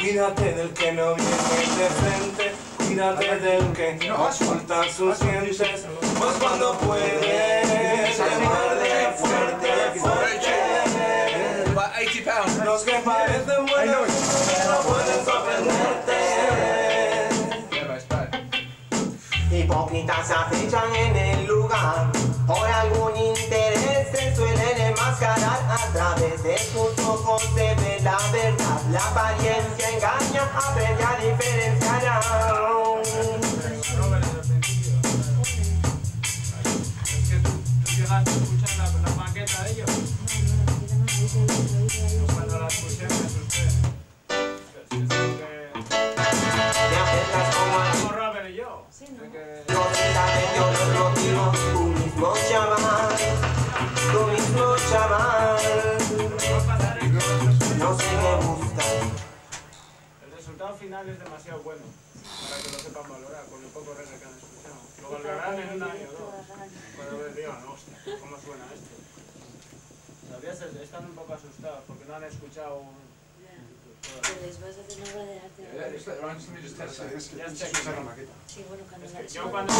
Cuídate del que no viene de frente, cuídate del que oculta sus dientes, pues cuando puedes te muerde fuerte, fuerte. About 80 pounds. Los que parecen buenos no pueden sorprenderte. Hipócritas se acechan en el lugar. Por algún I've been. Lo valorarán en un año o dos. Cuando digan, hostia, ¿cómo suena esto? Todavía están un poco asustados porque no han escuchado un... Les vas a hacer una obra de arte. Yeah, just let, Ryan, just let me just test that. Ya sé. Sí, bueno, cuando Es la que yo suba- cuando...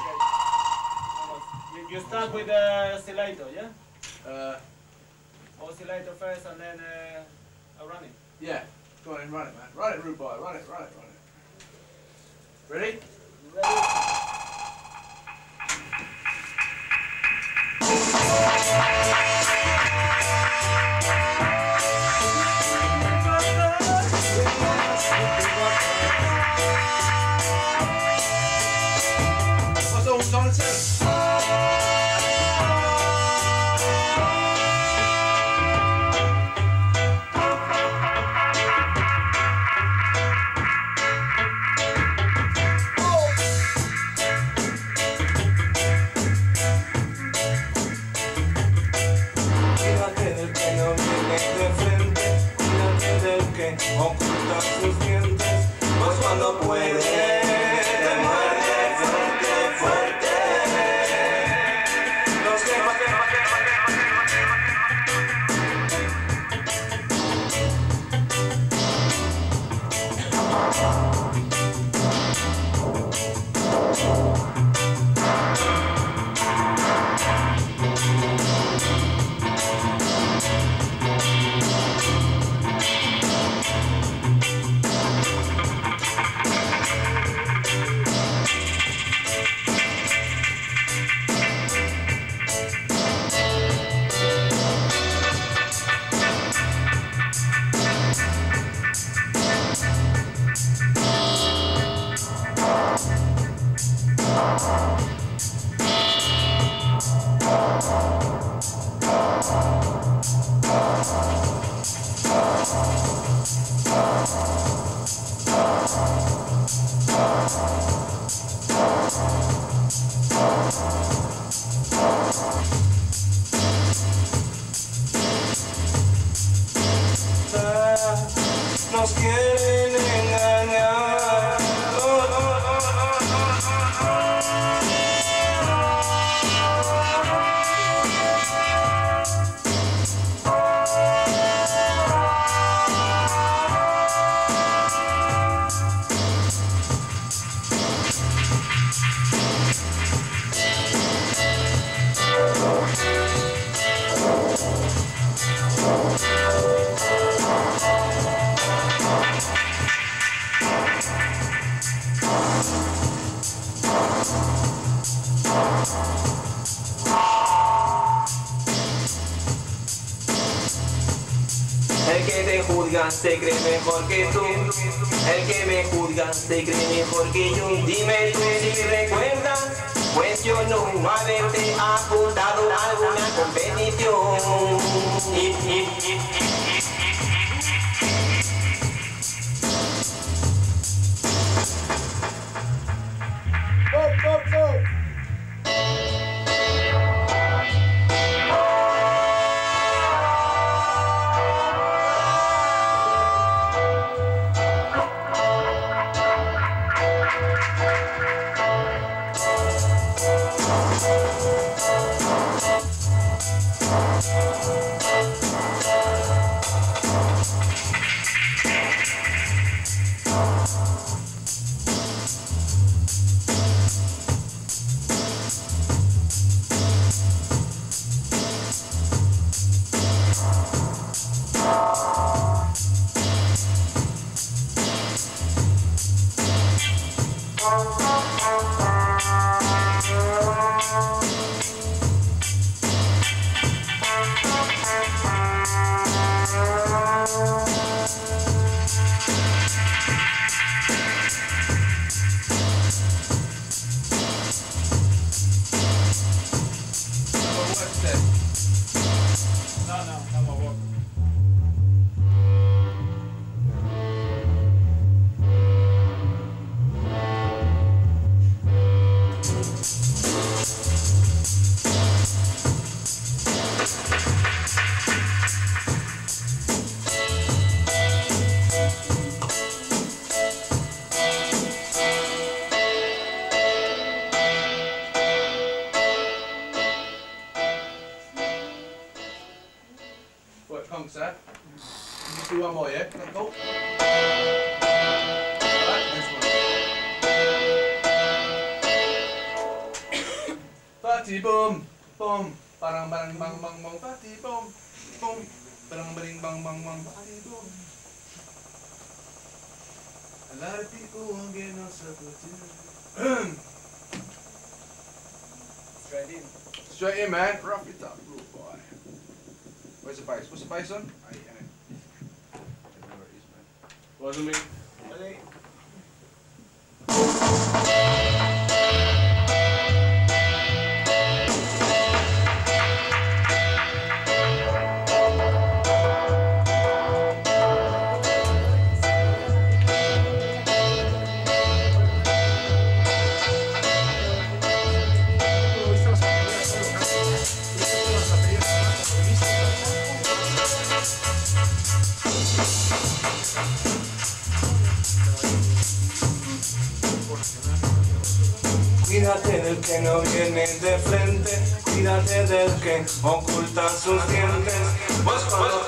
Okay. You, you start with the oscillator, yeah? Uh, Oscillator first and then uh, a running. yeah. Go on and run it, man. Run it, rude boy. Run it, run it, run it. Ready? Ready? Oculta sus dientes, El que te juzga se cree mejor que tú. El que me juzga se cree mejor que yo. Dime tú si recuerdas, pues yo no haberte apuntado a alguna competición. Y- y- y- Yeah, that's cool. Right, one. Party boom, boom, barang barang bang bang bang, party boom, boom, barang barang bang bang bang, party boom. A lot of people won't get no substitute. Straight in. Straight in, man. Rough it up. Where's the bass? What's the bass on? Eight, ain't? I don't know where it is, man. Wasn't me. Cuídate del que no viene de frente, cuídate del que oculta sus dientes. Pues cuando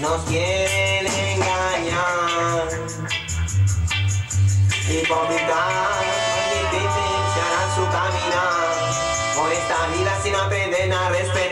Nos quieren engañar. Hipócritas, harán su caminar por esta vida sin aprender a respetar.